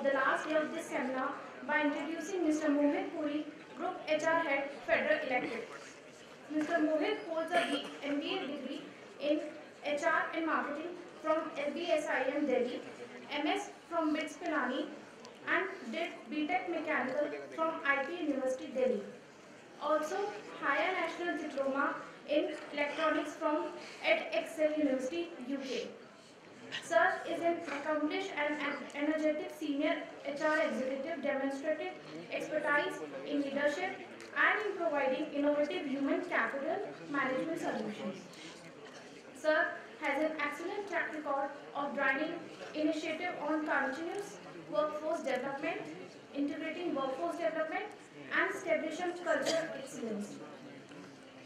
of the last day of this seminar by introducing Mr. Mohit Puri, Group HR Head, Fedders Electric. Mr. Mohit holds a MBA degree in HR and Marketing from FBSIM Delhi, MS from BITS Pilani, and did BTEC Mechanical from IP University Delhi. Also, higher national diploma in electronics from EdExcel University, UK. Sir is an accomplished and energetic senior HR executive demonstrating expertise in leadership and in providing innovative human capital management solutions. Sir has an excellent track record of driving initiative on continuous workforce development, integrating workforce development and establishing culture excellence.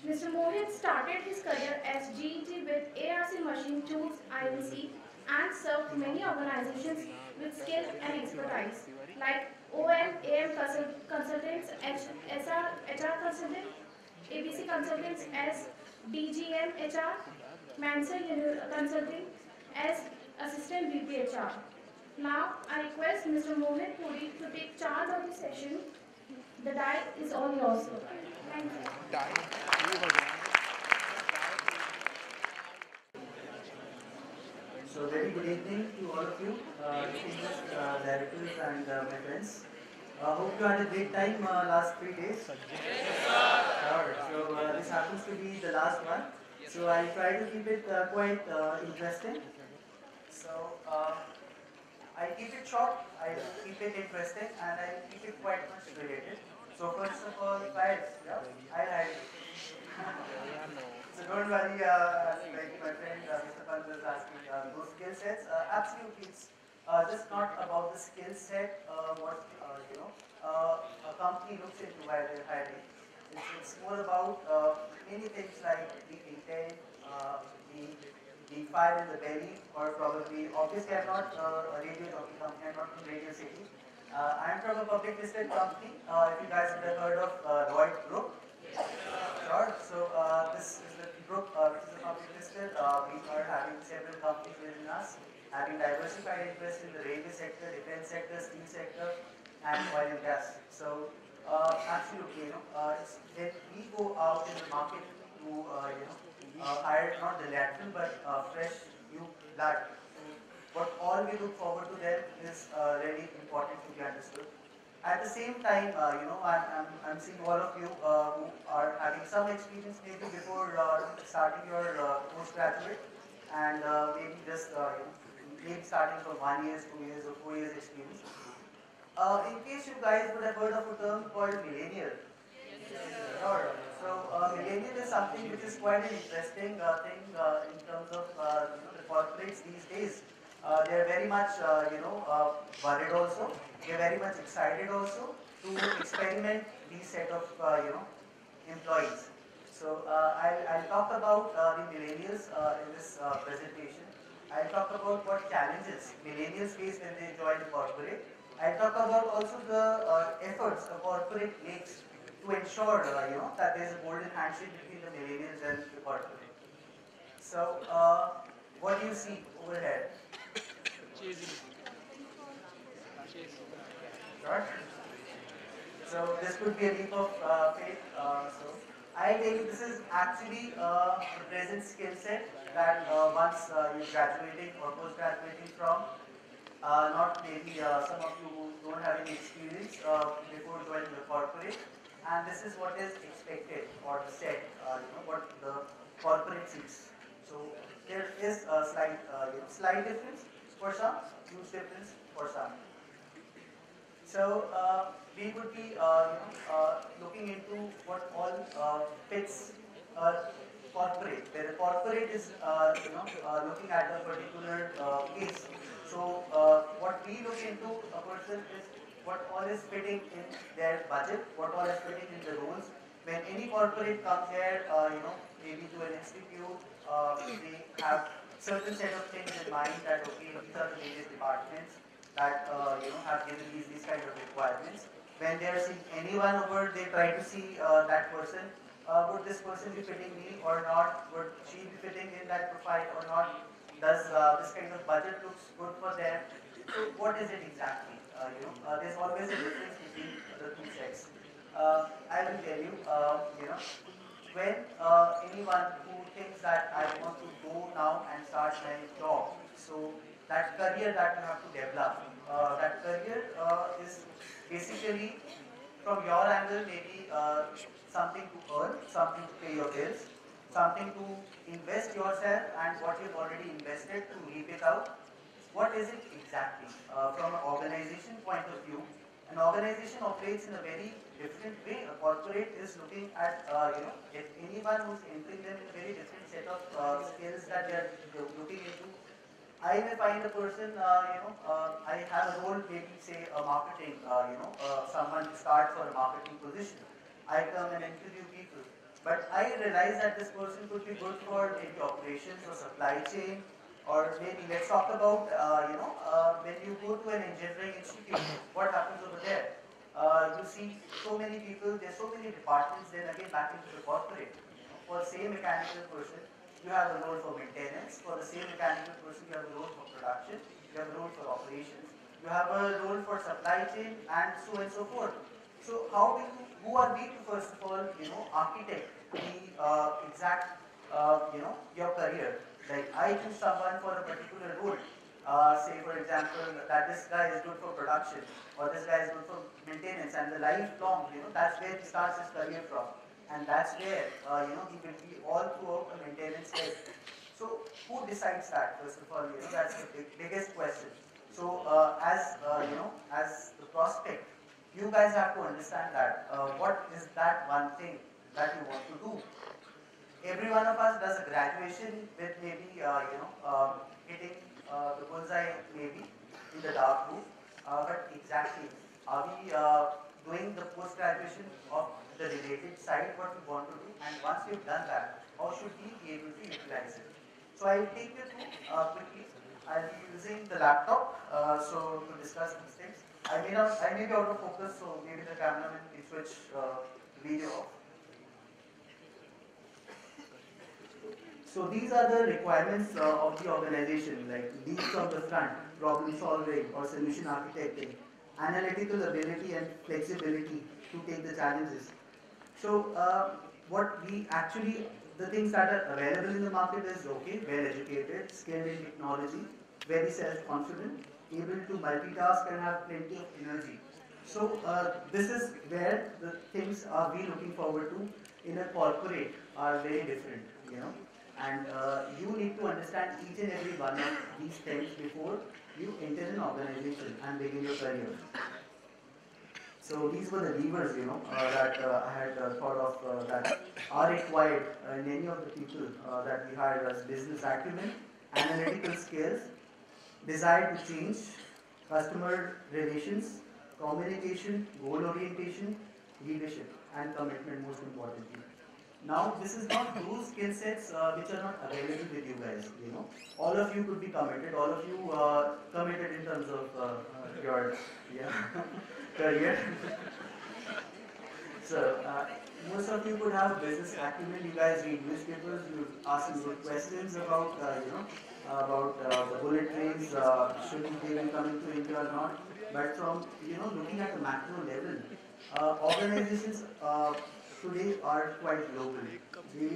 Mr. Mohit started his career as GET with ARC Machine Tools INC and served many organizations with skill and expertise, like OM, AM consultants, HR, HR consultant, ABC consultants as DGM HR, Mansell consulting as assistant VP HR. Now I request Mr. Mohit Puri to take charge of the session. The die is all yours. Thank you. So very good evening to all of you, uh, distinguished uh, directors and uh, my friends. Uh, hope you had a great time uh, last three days. Sure. So uh, this happens to be the last one. So I'll try to keep it uh, quite uh, interesting. So uh, I'll keep it short, I'll keep it interesting, and I'll keep it quite much related. So first of all, files, yeah, I'll hide it. So don't worry, uh, like my friend uh, Mr. Pant was asking, uh, those skill sets, uh, absolutely, it's uh, just not about the skill set, uh, what, uh, you know, uh, a company looks into while they're hiring. It's, it's more about uh, many things like the intent, uh, the, the fire in the belly, or probably, obviously I'm not uh, a radio jockey company, I'm not from Radio City. Uh, I'm from a public listed company, uh, if you guys have heard of uh, Lloyd Group. Sure. So uh, this is group uh, which is a public listed. Uh, we are having several companies within us, having diversified interest in the railway sector, defense sector, steel sector, and oil and gas. So uh, absolutely, you know, uh, when we go out in the market to uh, you know uh, hire not the lateral but uh, fresh new blood. What all we look forward to them is uh, really important to be understood. At the same time, uh, you know, I'm, I'm, I'm seeing all of you uh, who are having some experience maybe before uh, starting your uh, postgraduate and uh, maybe just, uh, you know, maybe starting from one years, two years or four years experience. Uh, in case you guys would have heard of a term called millennial. Sure. So uh, millennial is something which is quite an interesting uh, thing uh, in terms of uh, you know, the corporates these days. Uh, they are very much, uh, you know, uh, worried also. They are very much excited also to experiment these set of, uh, you know, employees. So uh, I'll, I'll talk about the millennials in this presentation. I'll talk about what challenges millennials face when they join the corporate. I'll talk about also the efforts the corporate makes to ensure, you know, that there's a golden handshake between the millennials and the corporate. So, uh, what do you see over here? Sure. So this could be a leap of uh, faith. Uh, so I you, this is actually a present skill set that uh, once uh, you're graduating or post-graduating from, uh, not maybe uh, some of you who don't have any experience before joining the corporate, and this is what is expected or said, you know, what the corporate sees. So there is a slight, slight difference for some, huge difference for some. So uh, we would be uh, uh, looking into what all uh, fits a corporate, where corporate is uh, you know uh, looking at a particular uh, case. So uh, what we look into a person is what all is fitting in their budget, what all is fitting in the roles. When any corporate comes here, uh, you know, maybe to an institute, uh, they have certain set of things in mind that okay, these are the various departments that uh, you know have given these these kind of requirements. when they are seeing anyone over, they try to see uh, that person. Uh, would this person be fitting me or not? Would she be fitting in that profile or not? Does uh, this kind of budget looks good for them? So what is it exactly? Uh, you know, uh, there's always a difference between the two sets. I will tell you, you know, when uh, anyone who thinks that I want to go now and start my job, so that career that you have to develop, uh, that career uh, is basically from your angle maybe uh, something to earn, something to pay your bills, something to invest yourself and what you've already invested to reap it out. What is it exactly? Uh, from an organization point of view, an organization operates in a very different way. A corporate is looking at, uh, you know, if anyone who's entering them in a very different set of uh, skills that they're looking into. I may find a person, uh, you know, uh, I have a role, maybe say a marketing, uh, you know, uh, someone to start for a marketing position. I come and interview people. But I realize that this person could be good for maybe operations or supply chain or maybe let's talk about, uh, you know, uh, when you go to an engineering institute, what happens over there? Uh, you see so many people, there's so many departments, then again back into the corporate. For the same mechanical person, you have a role for maintenance. For the same mechanical person, you have a role for production. You have a role for operations. You have a role for supply chain and so and so forth. So how do you, who are we to first of all, you know, architect the uh, exact, uh, you know, your career? Like I choose someone for a particular role. Uh, say for example that this guy is good for production or this guy is good for maintenance and the lifelong, you know, that's where he starts his career from. And that's where, uh, you know, he will be all throughout the maintenance head. So who decides that first of all, you know, that's the big, biggest question. So uh, as, uh, you know, as the prospect, you guys have to understand that uh, what is that one thing that you want to do every one of us does a graduation with maybe, uh, you know, um, hitting uh, the bullseye maybe in the dark room. Uh, but exactly, are we uh, doing the post-graduation of the related side, what we want to do? And once we've done that, how should we be able to utilize it? So I will take you through uh, quickly. I'll be using the laptop uh, so to discuss these things. I may not, I may be out of focus, so maybe the cameraman will switch video off. So these are the requirements uh, of the organization, like lead from the front, problem solving or solution architecting, analytical ability and flexibility to take the challenges. So uh, what we actually, the things that are available in the market is okay, well educated, skilled in technology, very self-confident, able to multitask and have plenty of energy. So uh, this is where the things are we looking forward to in a corporate are very different, you know and uh, you need to understand each and every one of these things before you enter an organization and begin your career. So these were the levers, you know, uh, that uh, I had uh, thought of uh, that are required in any of the people uh, that we hired as business acumen, analytical skills, desire to change, customer relations, communication, goal orientation, leadership, and commitment most importantly. Now, this is not those skill sets uh, which are not available with you guys, you know. All of you could be committed, all of you uh, committed in terms of uh, uh your yeah, career. so, uh, most of you could have business acumen, you guys read newspapers, you ask good questions about, uh, you know, about the bullet trains, should they be coming to India or not. But from, you know, looking at the macro level, organizations today are quite global. We,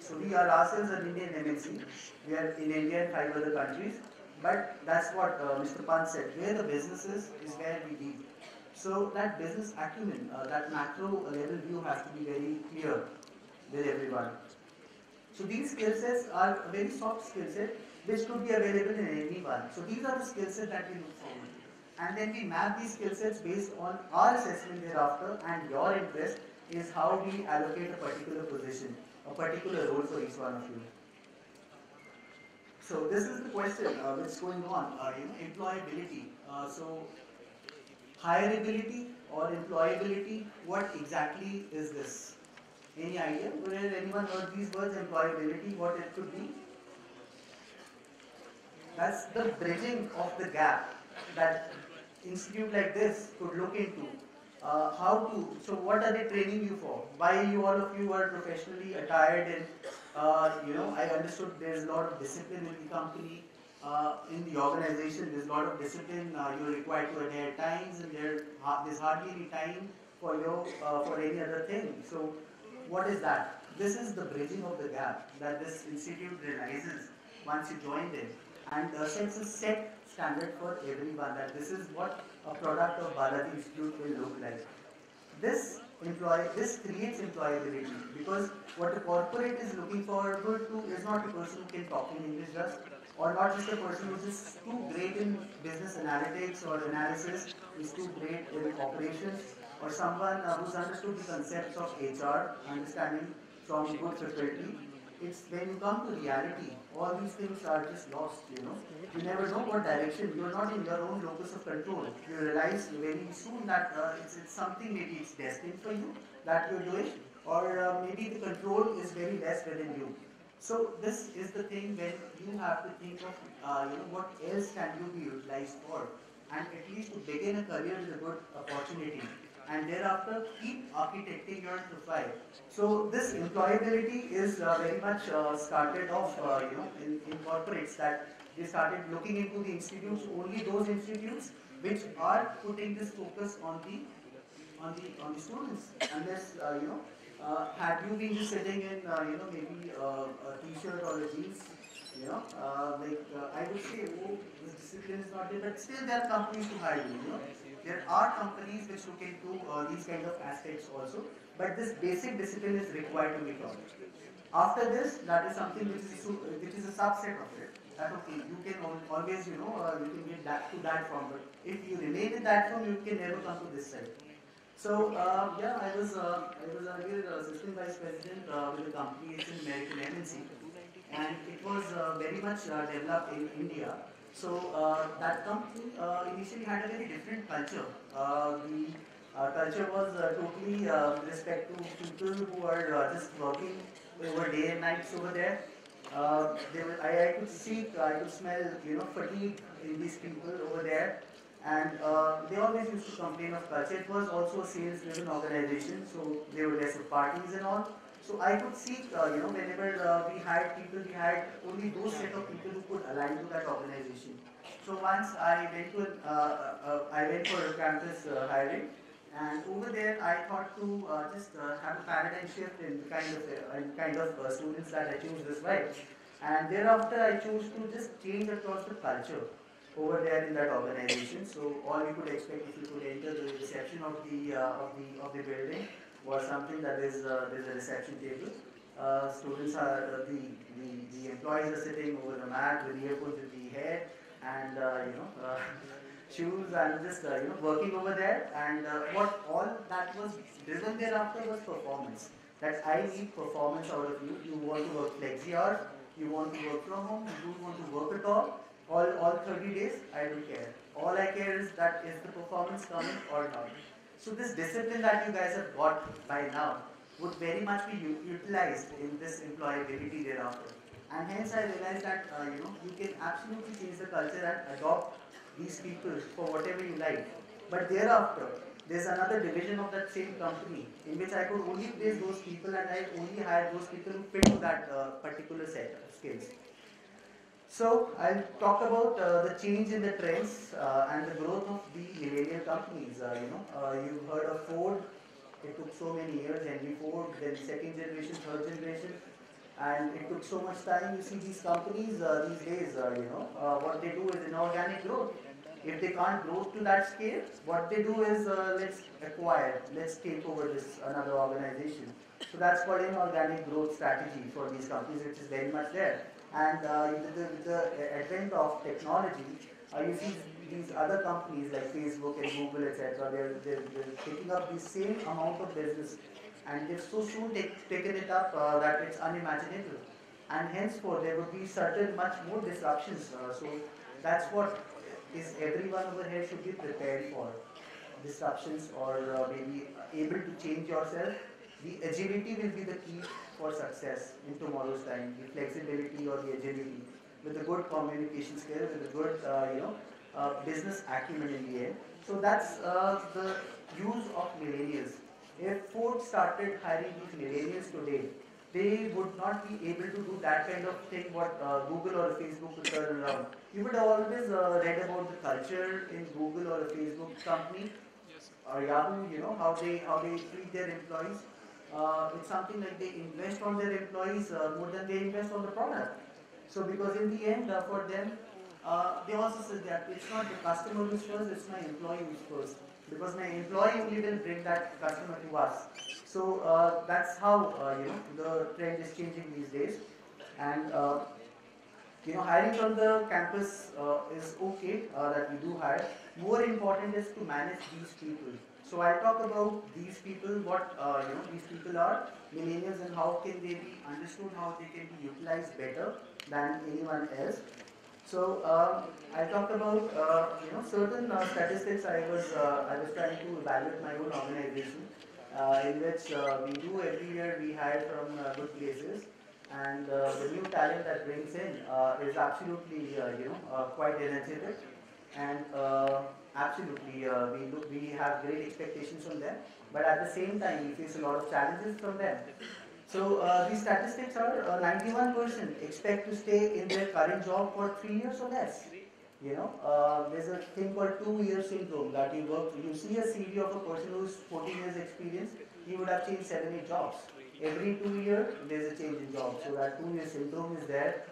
so we are ourselves an Indian MNC. We are in India and five other countries. But that's what uh, Mr. Pant said. Where the business is, is where we lead. So that business acumen, uh, that macro level view has to be very clear with everyone. So these skill sets are a very soft skill set which could be available in anyone. So these are the skill sets that we look forward. And then we map these skill sets based on our assessment thereafter and your interest is how we allocate a particular position, a particular role for each one of you. So this is the question uh, which is going on, uh, you know, employability. Uh, so hireability or employability, what exactly is this? Any idea? Would anyone heard these words, employability, what it could be? That's the bridging of the gap that institute like this could look into uh, how to, so what are they training you for? Why you all of you are professionally attired and, uh, you know, I understood there's a lot of discipline in the company, uh, in the organization, there's a lot of discipline, uh, you're required to adhere times and there, there's hardly any time for your, uh, for any other thing. So what is that? This is the bridging of the gap that this institute realizes once you join it and uh, sets a set standard for everyone that this is what a product of Balaji Institute will look like. This employee, this creates employability because what a corporate is looking forward to is not a person who can talk in English just or not just a person who's just too great in business analytics or analysis, is too great in operations, or someone uh, who's understood the concepts of HR, understanding from good faculty, it's when you come to reality, all these things are just lost, you know. You never know what direction, you're not in your own locus of control. You realize very soon that uh, it's, it's, something, maybe it's destined for you that you're doing, or uh, maybe the control is very less within you. So this is the thing when you have to think of, uh, you know, what else can you be utilized for, and at least to begin a career with a good opportunity and thereafter keep architecting your profile. So this employability is uh, very much uh, started off, uh, you know, in, in corporates that they started looking into the institutes, only those institutes which are putting this focus on the on the on the students. Unless uh, you know, uh, had you been just sitting in uh, you know maybe a t-shirt or a jeans, you know, like I would say, oh, this discipline is not there, but still there are companies to hire you. You know, there are companies which look into uh, these kind of aspects also, but this basic discipline is required to be taught. After this, that is something which is, which is a subset of it. That okay, you can always, you know, uh, you can get back to that form, but if you remain in that form, you can never come to this side. So uh, yeah, I was uh, I was earlier assistant vice president uh, with a company, it's an American MNC, and it was uh, very much uh, developed in India. So uh, that company uh, initially had a very different culture. Uh, the uh, culture was uh, totally uh, respect to people who are just working over day and nights over there. were, I, I, could see, I could smell, you know, fatigue in these people over there. And they always used to complain of culture. It was also a sales-driven organization, so there were less of parties and all. So I could see, uh, you know, whenever uh, we hired people, we had only those set of people who could align to that organization. So once I went to, uh, uh, uh I went for a campus uh, hiring, and over there I thought to just have a paradigm shift in kind of in kind of students that I choose this way. And thereafter I chose to just change across the culture over there in that organization. So all you could expect if you could enter the reception of the of the of the building was something that is uh, there's a reception table. Uh, students are uh, the, the the employees are sitting over the mat with earphones in the head and uh, you know uh, shoes and just you know working over there. And what all that was driven thereafter was performance. That I need performance out of you. You want to work flexi hours. You want to work from home. You don't want to work at all. All all 30 days. I don't care. All I care is that is the performance coming or not. So this discipline that you guys have got by now would very much be utilized in this employability thereafter. And hence I realized that uh, you know you can absolutely change the culture and adopt these people for whatever you like. But thereafter, there's another division of that same company in which I could only place those people and I only hire those people who fit to that uh, particular set of skills. So I'll talk about uh, the change in the trends uh, and the growth of the millennial companies. Uh, you know, uh, you've heard of Ford. It took so many years, Henry Ford, then second generation, third generation, and it took so much time. You see these companies uh, these days. Uh, you know, what they do is inorganic growth. If they can't grow to that scale, what they do is let's acquire, let's take over this another organization. So that's called inorganic growth strategy for these companies, which is very much there. And uh, with, the, with, the, advent of technology, uh, you see these other companies like Facebook and Google, etc., they're, they're, they're, taking up the same amount of business and they've so soon take, taken it up uh, that it's unimaginable. And henceforth, there would be certain much more disruptions. Uh, so that's what is everyone over here should be prepared for. Disruptions or uh, maybe able to change yourself. The agility will be the key for success in tomorrow's time, the flexibility or the agility, with a good communication skills, with a good, uh, you know, uh, business acumen in the end. So that's uh, the, use of millennials. If Ford started hiring these millennials today, they would not be able to do that kind of thing what uh, Google or Facebook would turn around. You would have always uh, read about the culture in Google or a Facebook company or Yahoo, you know, how they how they treat their employees. Uh, it's something like they invest on their employees uh, more than they invest on the product. So because in the end, uh, for them, uh, they also said that it's not the customer who's first, it's my employee who's first. Because my employee only will bring that customer to us. So that's how you know the trend is changing these days. And you know, hiring from the campus uh, is okay uh, that we do hire. More important is to manage these people. So I'll talk about these people, what uh, you know these people are, millennials, and how can they be understood, how they can be utilized better than anyone else. So um, I talked about uh, you know certain uh, statistics. I was uh, I was trying to evaluate my own organization, uh, in which uh, we do every year we hire from good places, and the new talent that brings in is absolutely you know quite energetic, and uh, absolutely uh, we look, we have great expectations from them. But at the same time, we face a lot of challenges from them. So uh, these statistics are uh, 91% expect to stay in their current job for three years or less. You know, uh, there's a thing called two-year syndrome that you work. You see a CV of a person who's 14 years experience, he would have changed seven, eight jobs. Every two year, there's a change in job. So that two-year syndrome is there.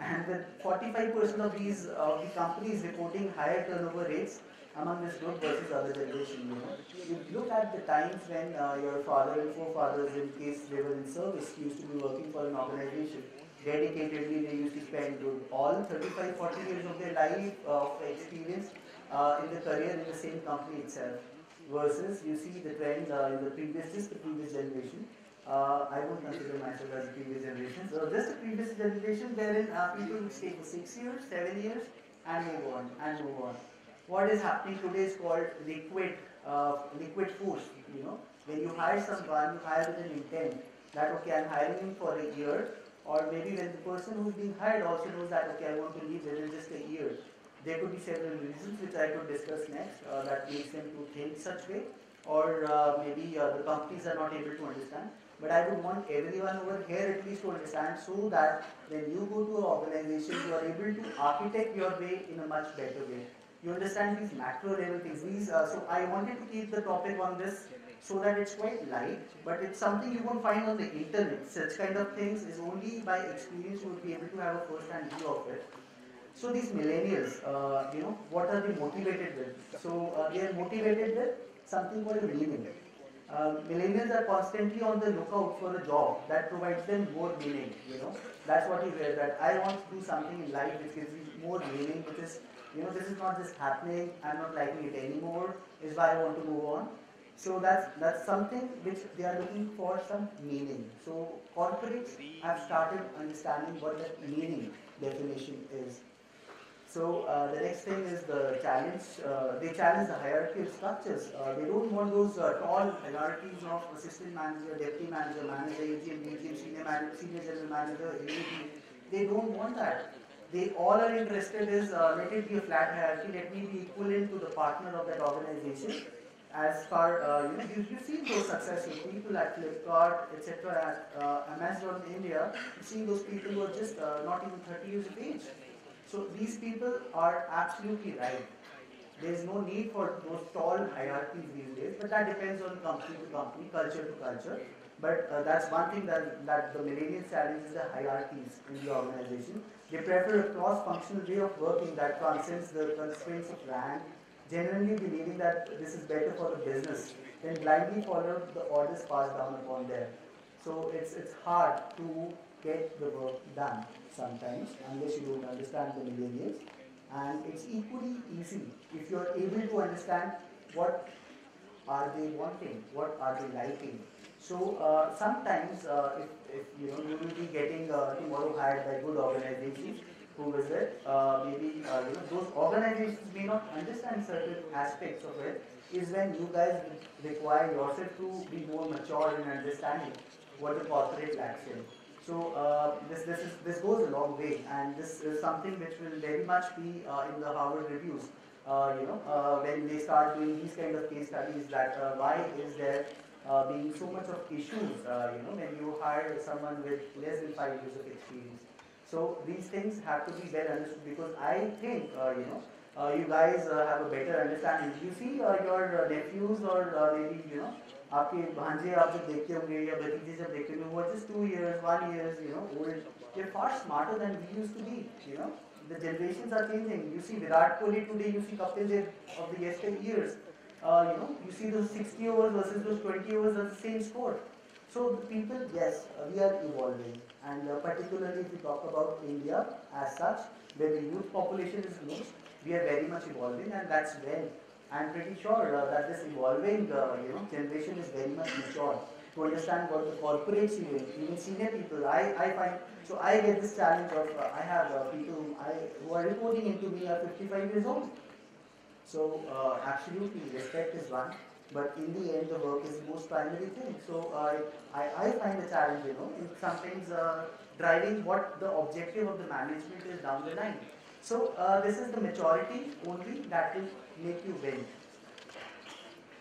And with 45% of these of the companies reporting higher turnover rates among this group versus other generation, you know. You look at the times when uh, your father and forefathers, in case they were in service, used to be working for an organization. Dedicatedly, they used to spend all 35, 40 years of their life of experience uh, in the career in the same company itself. Versus, you see the trend uh, in the previous, the previous generation. Uh, I won't consider myself as a previous generation. So just the previous generation wherein uh, people would stay for six years, seven years, and move on, and move on. What is happening today is called liquid, uh, liquid force. You know, when you hire someone, you hire with an intent that okay, I'm hiring him for a year, or maybe when the person who's being hired also knows that okay, I want to leave within just a year. There could be several reasons which I could discuss next uh, that makes them to think such way, or uh, maybe uh, the companies are not able to understand. But I would want everyone over here at least to understand so that when you go to an organization, you are able to architect your way in a much better way. You understand these macro level things. These, uh, so I wanted to keep the topic on this so that it's quite light, but it's something you won't find on the internet. Such kind of things is only by experience you will be able to have a first-hand view of it. So these millennials, uh, you know, what are they motivated with? So uh, they are motivated with something called a meaning. Uh, millennials are constantly on the lookout for a job that provides them more meaning. You know, that's what you hear. That I want to do something in life which gives me more meaning, which is, you know, this is not just happening. I'm not liking it anymore. Is why I want to move on. So that's that's something which they are looking for some meaning. So corporates have started understanding what that meaning definition is. So uh, the next thing is the challenge. Uh, they challenge the hierarchical structures. Uh, they don't want those uh, tall hierarchies of assistant manager, deputy manager, manager, AGM, BGM, senior manager, senior general manager, AVP. They don't want that. They all are interested is uh, let it be a flat hierarchy. Let me be equivalent to the partner of that organization. As far uh, you know, you, you see those successful people at Flipkart, etc. At Amazon India. You see those people who are just not even 30 years of age. So these people are absolutely right. There is no need for those tall hierarchies these days, but that depends on company to company, culture to culture. But uh, that's one thing that, that the millennials challenge is the hierarchies in the organization. They prefer a cross-functional way of working that transcends the constraints of rank, genuinely believing that this is better for the business, then blindly follow the orders passed down upon them. So it's, it's hard to get the work done sometimes unless you don't understand the millennials. And it's equally easy if you're able to understand what are they wanting, what are they liking. So uh, sometimes uh, if, if you know you will be getting uh, tomorrow hired by good organizations who visit, uh, maybe uh, you know those organizations may not understand certain aspects of it. Is when you guys require yourself to be more mature in understanding what the corporate lacks in. So uh, this this is this goes a long way, and this is something which will very much be uh, in the Harvard reviews. uh, you know, uh, when they start doing these kind of case studies that uh, why is there uh, being so much of issues, you know, when you hire someone with less than five years of experience. So these things have to be well understood because I think, you know, you guys have a better understanding. You see your nephews or maybe, you know, आपके भांजे आप जब देखते होंगे या भतीजे जब देखते होंगे वो just two years, one years, you know, old. They're far smarter than we used to be, you know. The generations are changing. You see Virat Kohli today, you see Kapil Dev of the yesterday years. Uh, you know, you see those 60 overs versus those 20 overs are the same score. So the people, yes, uh, we are evolving, and uh, particularly if we talk about India as such, where the youth population is most, we are very much evolving, and that's when I'm pretty sure uh, that this evolving, uh, you know, generation is very much mature to understand what the corporates even, even senior people. I, I find so I get this challenge of uh, I have uh, people I, who are reporting into me are 55 years old. So uh, absolutely, respect is one, but in the end, the work is the most primary thing. So I, I find the challenge, you know, in sometimes uh, driving what the objective of the management is down the line. So this is the maturity only that will make you win.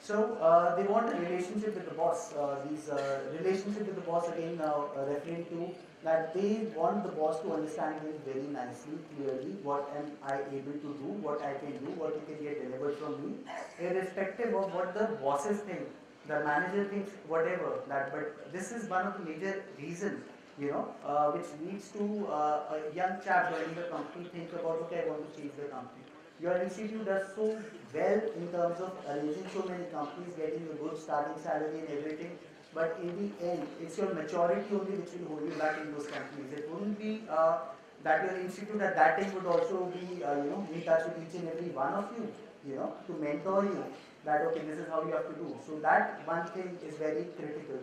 So uh, they want a relationship with the boss. Uh, these uh, relationship with the boss again uh, uh, referring to that they want the boss to understand him very nicely, clearly, what am I able to do, what I can do, what he can get delivered from me, irrespective of what the bosses think, the manager thinks, whatever. That, but this is one of the major reasons, you know, uh, which leads to uh, a young chap joining the company think about, okay, I want to change the company. Your institute does so well in terms of arranging so many companies, getting a good starting salary and everything. But in the end, it's your maturity only which will hold you back in those companies. It wouldn't be uh, that your institute at that time would also be, uh, you know, in touch with each and every one of you, you know, to mentor you that, okay, this is how you have to do. So that one thing is very critical.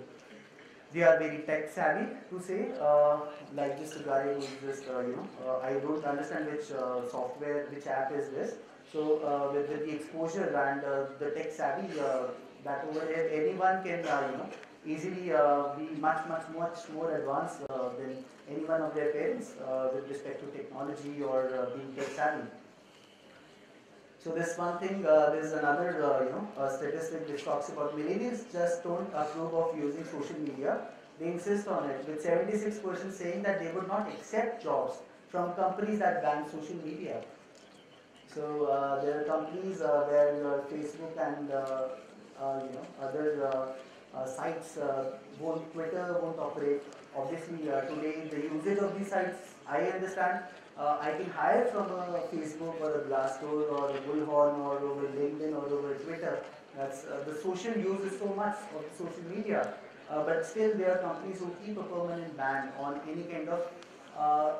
They are very tech savvy to say, uh, like this guy who is just, uh, you know, uh, I don't understand which uh, software, which app is this. So uh, with, with the exposure and uh, the tech savvy, that over there, anyone can, you know, easily be much, much, much more advanced than any one of their parents with respect to technology or being tech savvy. So this one thing, uh, there is another, uh, you know, uh, statistic which talks about millennials just don't approve of using social media. They insist on it, with 76% saying that they would not accept jobs from companies that ban social media. So uh, there are companies uh, where uh, Facebook and uh, you know other sites won't, Twitter won't operate. Obviously, today the usage of these sites, I understand. Uh, I can hire from a Facebook or a Glassdoor or a Bullhorn or over LinkedIn or over Twitter. That's uh, the social use is so much of social media, uh, but still there are companies who keep a permanent ban on any kind of uh,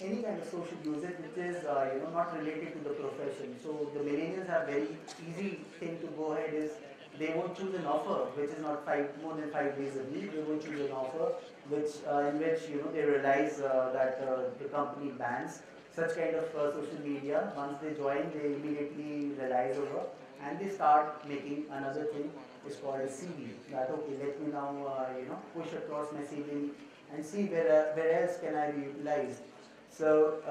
any kind of social usage which is uh, you know not related to the profession. So the millennials have very easy thing to go ahead is they won't choose an offer which is not five more than five days a week. They won't choose an offer which uh, in which you know they realize uh, that uh, the company bans such kind of social media. Once they join, they immediately realize over and they start making another thing is called a CV. That okay, let me now you know push across my CV and see where where else can I be utilized. So,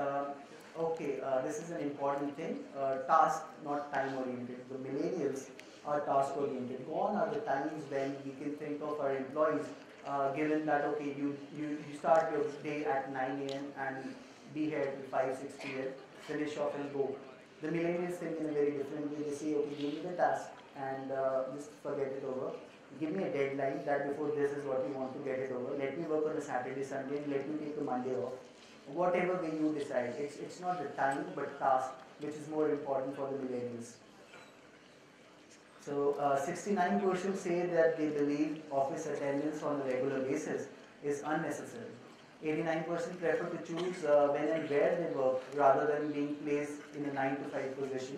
okay, uh, this is an important thing. Uh, task, not time oriented. The millennials are task oriented. Gone are the times when we can think of our employees, uh, given that, okay, you, you, you start your day at 9 a.m. and be here till 5, 6 p.m., finish off and go. The millennials think in a very different way. They say, okay, give me the task and uh, just forget it over. Give me a deadline that before this is what you want to get it over. Let me work on a Saturday, Sunday, and let me take a Monday off whatever way you decide. It's, it's not the time but task which is more important for the millennials. So uh, 69% say that they believe office attendance on a regular basis is unnecessary. 89% prefer to choose uh, when and where they work rather than being placed in a 9 to 5 position.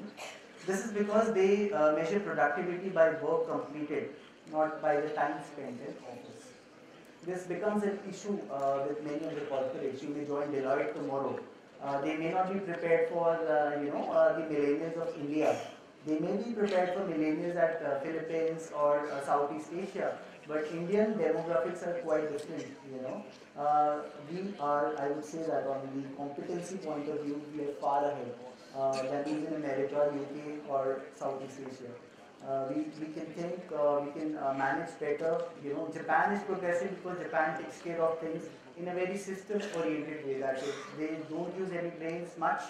This is because they uh, measure productivity by work completed, not by the time spent in office this becomes an issue uh, with many of the corporates. You may join Deloitte tomorrow. Uh, they may not be prepared for, uh, you know, uh, the millennials of India. They may be prepared for millennials at uh, Philippines or uh, Southeast Asia. But Indian demographics are quite different, you know. Uh, we are, I would say that on the competency point of view, we are far ahead. uh, that is in America, UK, or Southeast Asia. Uh, we, we can think, uh, we can uh, manage better. You know, Japan is progressing because Japan takes care of things in a very system-oriented way. That is, they don't use any brains much.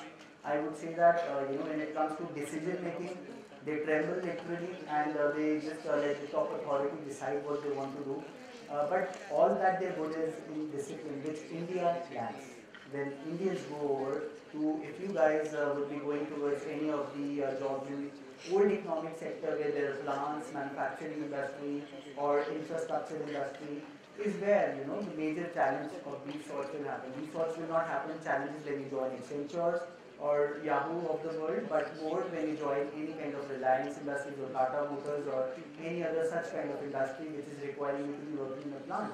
I would say that, uh, you know, when it comes to decision making, they tremble literally and uh, they just uh, let the top authority decide what they want to do. Uh, but all that they're good is in discipline, which India lacks. When Indians go over to, if you guys uh, would be going towards any of the uh, jobs in old economic sector where there are plants, manufacturing industry or infrastructure industry, is where you know the major challenge of these sorts will happen. These sorts will not happen challenges when you join Accenture or Yahoo of the world, but more when you join any kind of Reliance Industries or Tata Motors or any other such kind of industry which is requiring you to be working in a plant.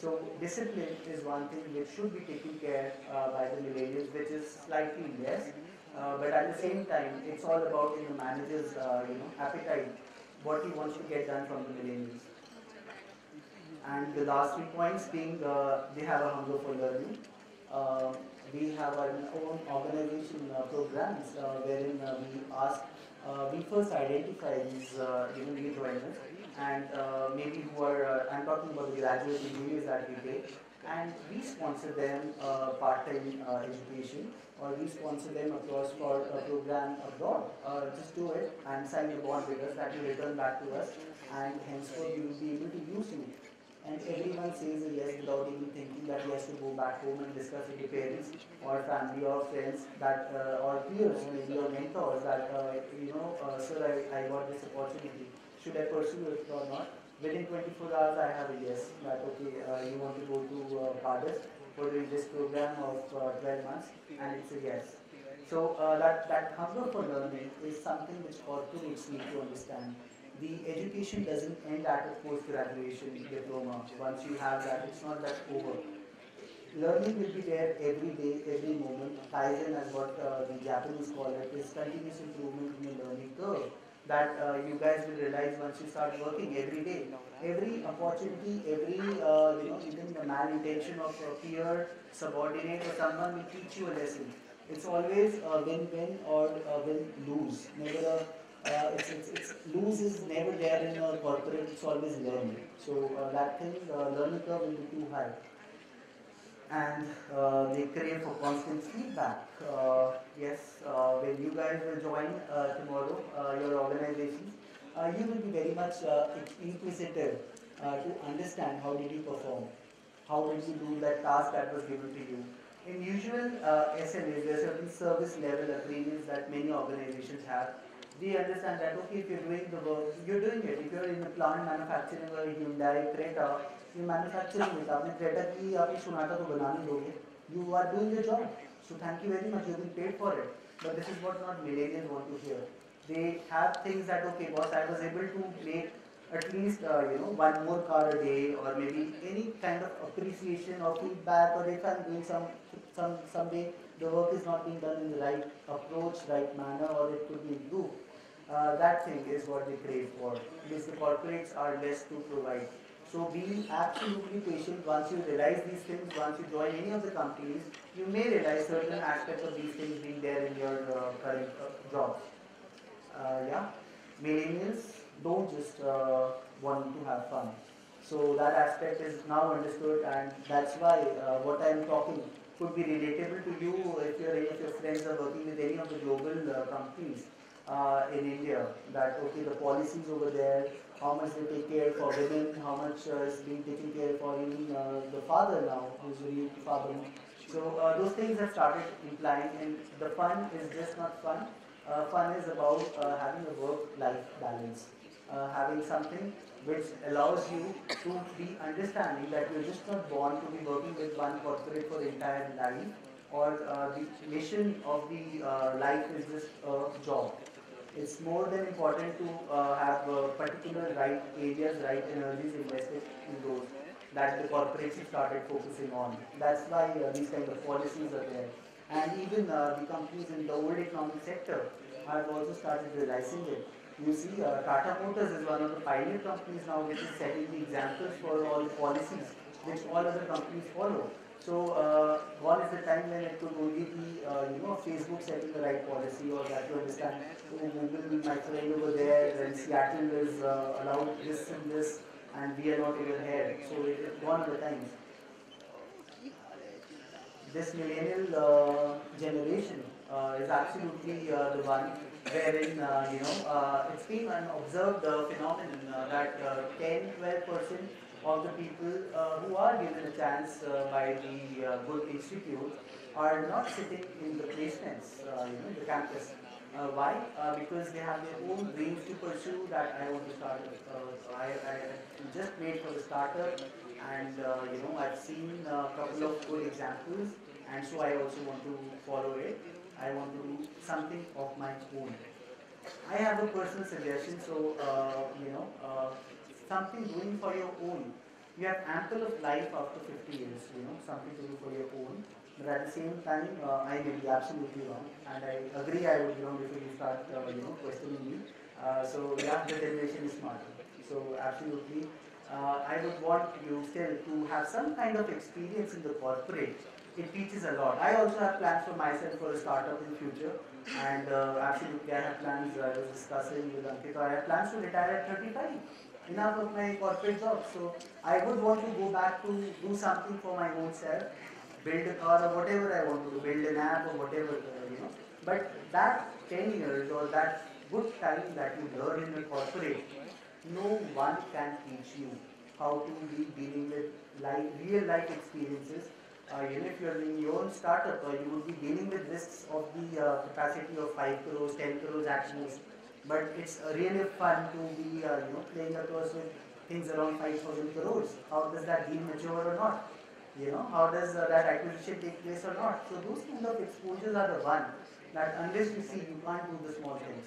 So discipline is one thing which should be taken care uh, by the millennials, which is slightly less. Uh, but at the same time, it's all about the manager's uh, you know appetite, what he wants to get done from the millennials. And the last three points being uh, they have a hunger for learning. We have our own organization uh, programs uh, wherein uh, we ask, we first identify these new joiners and maybe who are, I'm talking about the graduate engineers that we take, and we sponsor them uh, part-time uh, education or we sponsor them across for a program abroad. Uh, just do it and sign a bond with us that you return back to us and henceforth you will be able to use you and everyone says yes without even thinking that he has to go back home and discuss with the parents or family or friends that uh, or peers maybe or mentors that uh, you know uh, sir I, I got this opportunity. Should I pursue it or not? Within 24 hours I have a yes that okay uh, you want to go to uh, for doing this program of uh, 12 months and it's a yes. So uh, that, that hunger for learning is something which corporates need to understand the education doesn't end at a post-graduation diploma. Once you have that, it's not that over. Learning will be there every day, every moment. Kaizen, as what uh, the Japanese call it, is continuous improvement in the learning curve that uh, you guys will realize once you start working every day. Every opportunity, every, uh, you know, even the malintention of a peer, subordinate or someone will teach you a lesson. It's always a win-win or a win-lose, never a uh, it's, it's, it's lose is never there in a corporate, it's always learning. So uh, that thing, uh, learning curve will be too high. And uh, they crave for constant feedback. Uh, yes, uh, when you guys will join uh, tomorrow, your organization, you will be very much inquisitive to understand how did you perform, how did you do that task that was given to you. In usual uh, SLAs, there are certain service level agreements that many organizations have we understand that okay if you're doing the work you're doing it if you're in the plant manufacturing or Hyundai Creta you're manufacturing it आपने Creta की आपने Sonata तो बनाने दोगे you are doing your job so thank you very much you've been paid for it but this is what not millennials want to hear they have things that okay boss I was able to make at least uh, you know one more car a day or maybe any kind of appreciation or feedback or if I'm doing some some someday the work is not being done in the right approach right manner or it could be improved uh, that thing is what they crave for. Because the corporates are less to provide. So be absolutely patient once you realize these things, once you join any of the companies, you may realize certain aspects of these things being there in your uh, current uh, jobs. Uh, yeah, millennials don't just uh, want to have fun. So that aspect is now understood and that's why uh, what I'm talking could be relatable to you if any of your friends are working with any of the global companies uh, in India that okay the policies over there, how much they take care for women, how much uh, is being taken care for even uh, the father now, who's really father. So uh, those things have started implying, and the fun is just not fun. Uh, fun is about uh, having a work-life balance, having something which allows you to be understanding that you're just not born to be working with one corporate for the entire life, or the mission of the life is just a job it's more than important to uh, have uh, particular right areas, right energies invested in those that the corporations started focusing on. That's why uh, these kind of policies are there. And even uh, the companies in the old economic sector have also started realizing it. You see, uh, Tata Motors is one of the pioneer companies now which is setting the examples for all the policies which all other companies follow. So uh, gone is the time when it could only be, uh, you know, Facebook setting the right policy or that you understand, oh, Google, my friend over there, and Seattle is uh, allowed this and this, and we are not even here. So it is gone are the times. This millennial uh, generation uh, is absolutely uh, the one wherein, you know, it's been an observed phenomenon that uh, 10, 12 percent of the people uh, who are given a chance uh, by the uh, good institute are not sitting in the placements, uh, you know, the campus. Uh, why? Uh, because they have their own dreams to pursue that I want to start. Uh, I, I just made for the startup and you know I've seen a couple of good examples and so I also want to follow it. I want to do something of my own. I have a personal suggestion, so you know, something doing for your own. You have ample of life after 50 years, you know, something to do for your own. But at the same time, uh, I may be absolutely wrong, and I agree I would be wrong before you start, uh, you know, questioning me. Uh, so yeah, the generation is smarter. So absolutely, uh, I would want you still to have some kind of experience in the corporate it teaches a lot. I also have plans for myself for a startup in future, and uh, absolutely I have plans. Uh, I was discussing with Ankita. I have plans to retire at 35. Enough of my corporate job. So I would want to go back to do something for my own self, build a car or whatever I want to do, build an app or whatever uh, you know. But that 10 years or that good time that you learn in the corporate, no one can teach you how to be dealing with life, real life experiences uh, even if you're in your own startup, uh, you would be dealing with risks of the uh, capacity of 5 crores, 10 crores at most. But it's uh, really fun to be, uh, you know, playing across with things around 5,000 crores. How does that deal mature or not? You know, how does uh, that acquisition take place or not? So those kind of exposures are the one that unless you see, you can't do the small things.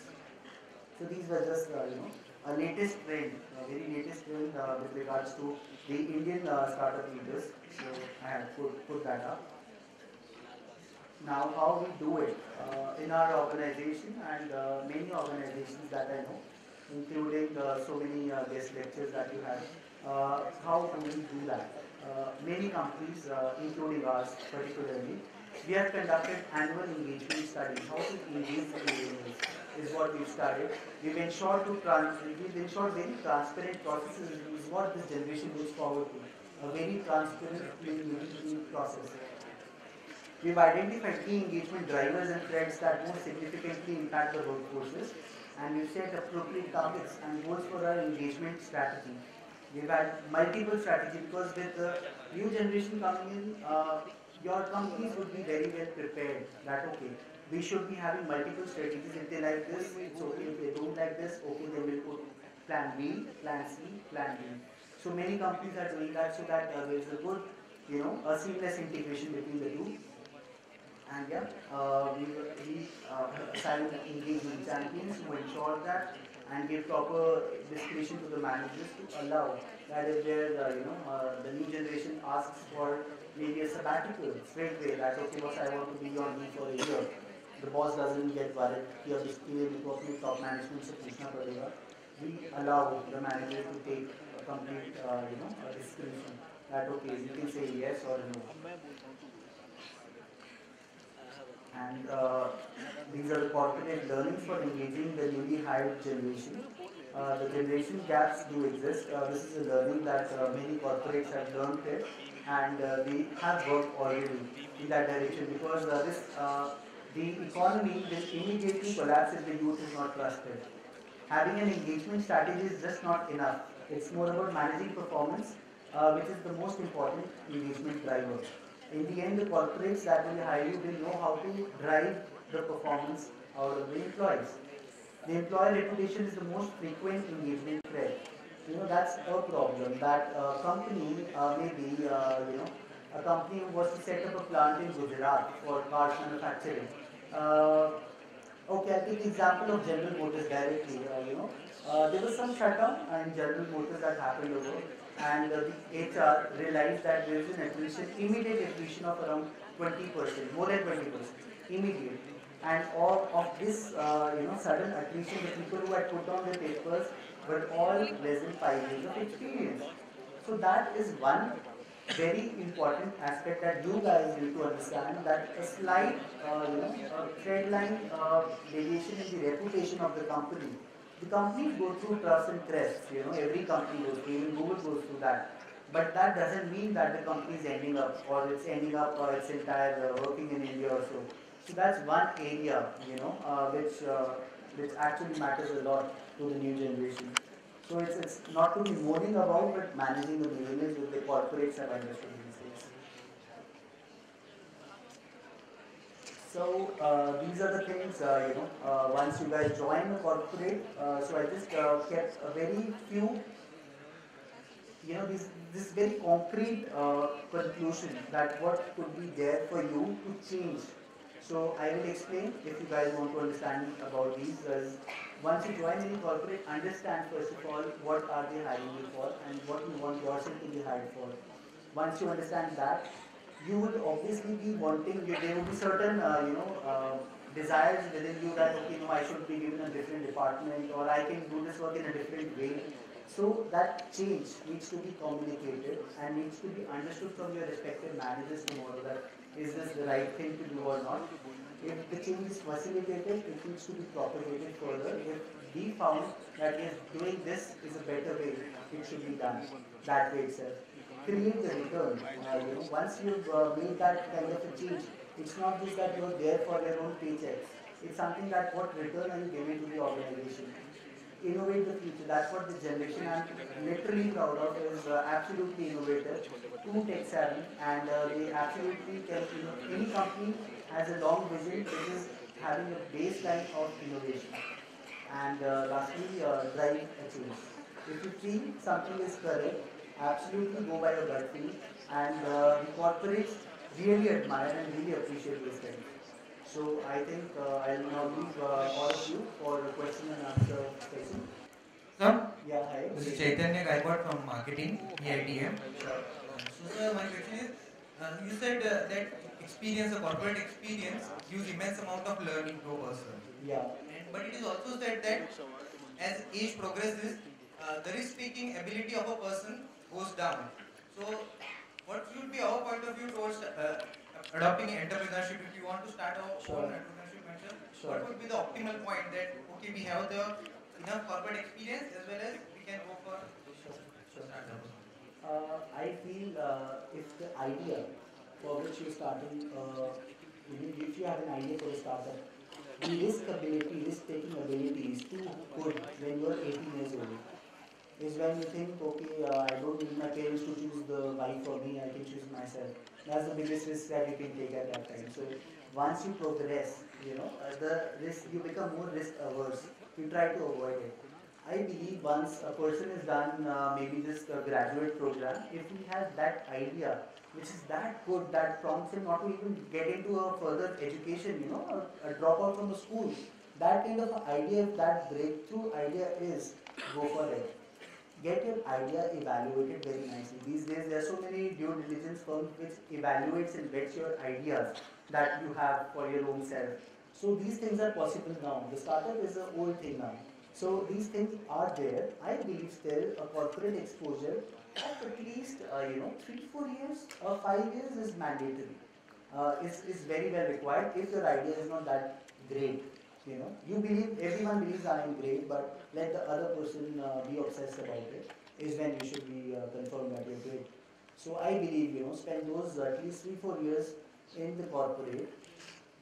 So these were just, you know, a latest trend, a very latest trend uh, with regards to the Indian uh, startup leaders. So I have put, put that up. Now how we do it uh, in our organization and uh, many organizations that I know, including uh, so many uh, guest lectures that you have, how do we do that? many companies, including ours particularly, we have conducted annual engagement studies. How to engage millennials is what we've studied. We've ensured to trans we've ensured very transparent processes is what this generation looks forward to. A very transparent process. We've identified key engagement drivers and threats that most significantly impact the workforces and we've set appropriate targets and goals for our engagement strategy. We've had multiple strategies because with the new generation coming in, uh, your companies would be very well prepared that okay, we should be having multiple strategies. If they like this, it's okay. If they don't like this, okay, they will put plan B, plan C, plan D. So many companies are doing that so that uh, there is a good, you know, a seamless integration between the two. And yeah, uh, we, we uh, assign engagement champions to ensure that and give proper discretion to the managers to allow that if there, uh, you know, uh, the new generation asks for maybe a sabbatical straight away that okay boss I want to be on leave for a year. The boss doesn't get worried कि अब इसके लिए मेरे को अपने top management से पूछना पड़ेगा. We allow the manager to take a complete uh, you know a discretion that okay you can say yes or no. And uh, these are corporate learnings for engaging the newly hired generation. Uh, the generation gaps do exist. Uh, this is a learning that uh, many corporates have learned it and uh, we have worked already in that direction because uh, this the economy will immediately collapse if the youth is not trusted. Having an engagement strategy is just not enough. It's more about managing performance, which is the most important engagement driver. In the end, the corporates that will hire you will know how to drive the performance out of the employees. The employer reputation is the most frequent engagement threat you know, that's a problem. That a company, uh, maybe, uh, you know, a company was to set up a plant in Gujarat for cars manufacturing. Uh, okay, I'll take the example of General Motors directly. Uh, you know, uh, there was some shutdown in General Motors that happened over, and the HR realized that there is an attrition, immediate attrition of around 20%, more than 20%, immediate. And all of this, you know, sudden attrition, the people who had put on the papers were all less than five years of experience. So that is one very important aspect that you guys need to understand that a slight, uh, you know, a trend line uh, deviation in the reputation of the company. The companies go through troughs and crests, you know, every company goes through, even Google goes through that. But that doesn't mean that the company is ending up or it's ending up or its entire uh, working in India or so. So that's one area, you know, uh, which uh, which actually matters a lot to the new generation. So it's, it's not to be moaning about, but managing the millennials with the corporates have understood these days. So uh, these are the things, uh, you know, uh, once you guys join the corporate, uh, so I just uh, kept a very few, you know, this, this very concrete uh, conclusion that what could be there for you to change. So I will explain if you guys want to understand about these. Once you join any corporate, understand first of all what are they hiring you for and what you want yourself to be hired for. Once you understand that, you would obviously be wanting, there will be certain, uh, you know, uh, desires within you that, okay, no, I should be given a different department or I can do this work in a different way. So that change needs to be communicated and needs to be understood from your respective managers tomorrow that is this the right thing to do or not. If the change is facilitated, it needs to be propagated further. If we found that yes, doing this is a better way, it should be done that way itself. Create the return. Uh, you know, once you've uh, made that kind of a change, it's not just that you're there for your own paychecks. It's something that what return are you giving to the organization innovate the future. That's what the generation I'm literally proud of is uh, absolutely innovative, too tech savvy, and uh, they absolutely can, you know, any company has a long vision, it is having a baseline of innovation. And uh, lastly, uh, drive a change. If you feel something is correct, absolutely go by your gut feel, and uh, the corporates really admire and really appreciate this thing. So I think uh, I'll now leave uh, all of you for the question and answer session. Sir, Yeah, hi. this is Chaitanya Gaikwad from Marketing, EITM. So, sir, my question is, uh, you said uh, that experience, a corporate experience, gives immense amount of learning to a person. Yeah. And, but it is also said that as age progresses, uh, the risk-taking ability of a person goes down. So, what should be our point of view towards uh, adopting entrepreneurship? If you want to start our Sure. own entrepreneurship venture, Sure. what would be the optimal point that okay, we have the enough corporate experience as well as we can go for Sure. Sure. startup. Uh, I feel uh, if the idea for which you're starting, uh, if if you have an idea for a startup, the risk ability, risk taking ability is too good when you're 18 years old. Is when you think, okay, uh, I don't need my parents to choose the wife for me, I can choose myself. That's the biggest risk that you can take at that time. So once you progress, you know, uh, the risk, you become more risk averse. You try to avoid it. I believe once a person is done uh, maybe this a graduate program, if he has that idea, which is that good, that prompts him not to even get into a further education, you know, a, a dropout from the school, that kind of idea, that breakthrough idea is, go for it. Get your idea evaluated very nicely. These days, there are so many due diligence firms which evaluates and vets your ideas that you have for your own self. So these things are possible now. The startup is an old thing now. So these things are there. I believe still a corporate exposure of at least uh, you know three four years or five years is mandatory. Uh, is is very well required if your idea is not that great. You know, you believe everyone believes I am great, but let the other person uh, be obsessed about it. Is when you should be uh, confirmed that you're great. So I believe you know spend those at least three four years in the corporate.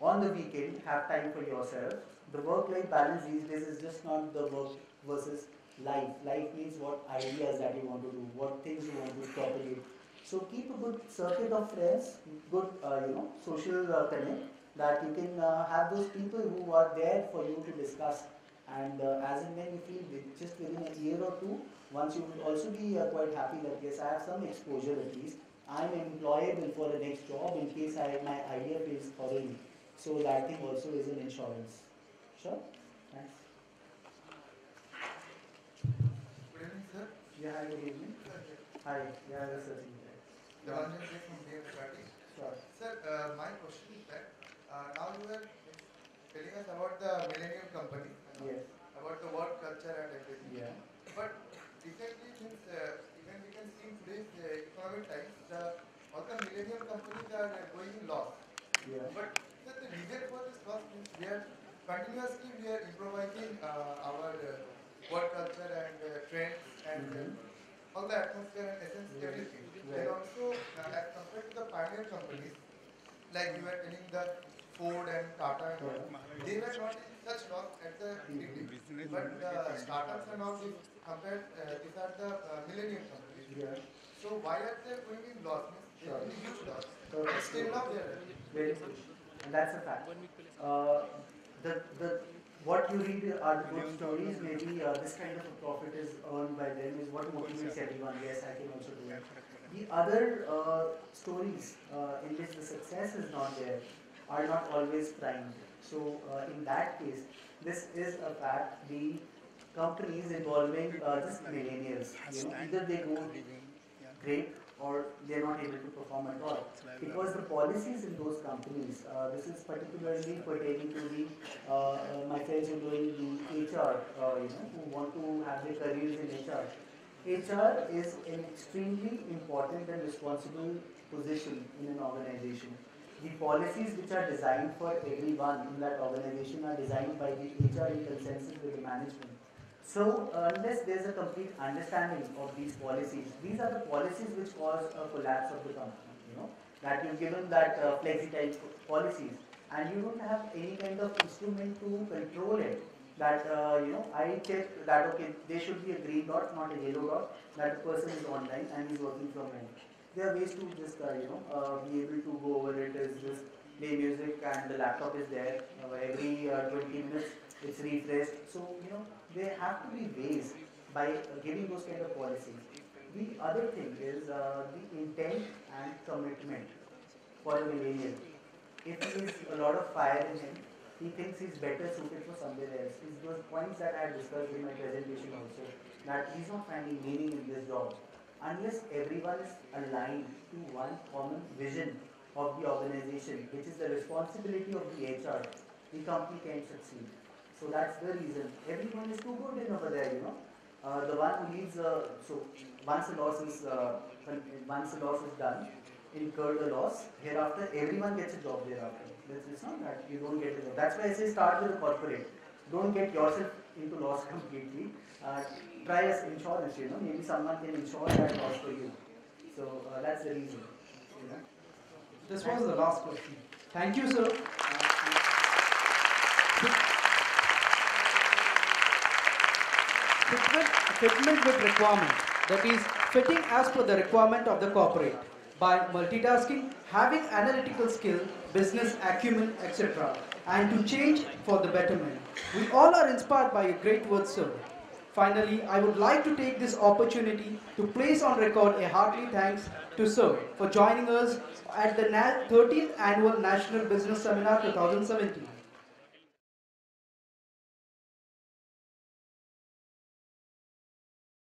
On the weekend, have time for yourself. The work-life balance these days is just not the work versus life. Life means what ideas that you want to do, what things you want to propagate. So keep a good circuit of friends, good uh, you know social uh, connect that you can uh, have those people who are there for you to discuss. And uh, as and when you feel with just within a year or two, once you will also be uh, quite happy that yes, I have some exposure at least. I'm employable for the next job in case I, my idea fails thoroughly. So that thing also is an insurance. Sure? Thanks. Sir. Yeah, hi, good evening. Hi, yeah, this is Devanjan Singh from DF Party. Sure. Sir, uh, my question is that uh, now you are telling us about the Millennium Company, Yes. about the work culture and everything. Yeah. But recently, since uh, even we can see in today's uh, economic times, the all the millennium companies are going in loss. Yeah. But the, the reason for this loss means we are continuously we are improvising uh, our uh, work culture and uh, trends and uh, all the atmosphere and essence Right. everything. Right. Then also uh, as compared to the pioneer companies, like you were telling the Ford and Tata and all, they were not in such loss at the beginning. But uh, startups and all these compared, uh, these are the uh, millennium companies. Yeah. So why are they going in loss? They are in huge loss. But still now they are. Very good. And that's a fact. Uh, the, the, what you read are the good stories. Maybe uh, this kind of a profit is earned by them is what motivates everyone. Yes, I can also do it. The other uh, stories uh, in which the success is not there are not always primed. So uh, in that case, this is a fact. The companies involving uh, just millennials, you know, either they go great or they're not able to perform at all. Because the policies in those companies, uh, this is particularly pertaining to the, uh, uh, my friends who are doing the HR, uh, you know, who want to have their careers in HR. HR is an extremely important and responsible position in an organization. The policies which are designed for everyone in that organization are designed by the HR in consensus with the management. So unless there's a complete understanding of these policies, these are the policies which cause a collapse of the company, you know, that you've given that uh, flexi type policies and you don't have any kind of instrument to control it. That, uh, you know, I check that, okay, there should be a green dot, not a yellow dot, that person is online and is working from home. There are ways to just, uh, you know, uh, be able to go over it is just play music and the laptop is there. Uh, every uh, 20 minutes it's refreshed. So, you know, there have to be ways by giving those kind of policies. The other thing is uh, the intent and commitment for a millennial. If there is a lot of fire in him, he thinks he's better suited for somewhere else. It's those points that I discussed in my presentation also, that he's not finding meaning in this job. Unless everyone is aligned to one common vision of the organization, which is the responsibility of the HR, the company can't succeed. So that's the reason. Everyone is too good in over there, you know. Uh, the one who leaves, uh, so once a loss is, uh, once a loss is done, incur the loss, hereafter everyone gets a job thereafter. It's not that you don't get a job. That's why I say start with a corporate. Don't get yourself into loss completely. Uh, try as insurance, you know, maybe someone can insure that loss for you. So uh, that's the reason. This was the last question. Thank you, sir. Fitment, fitment with requirement, that is, fitting as per the requirement of the corporate by multitasking, having analytical skill, business acumen, etc., and to change for the betterment. We all are inspired by your great words, sir. Finally, I would like to take this opportunity to place on record a hearty thanks to Sir for joining us at the 13th Annual National Business Seminar 2017.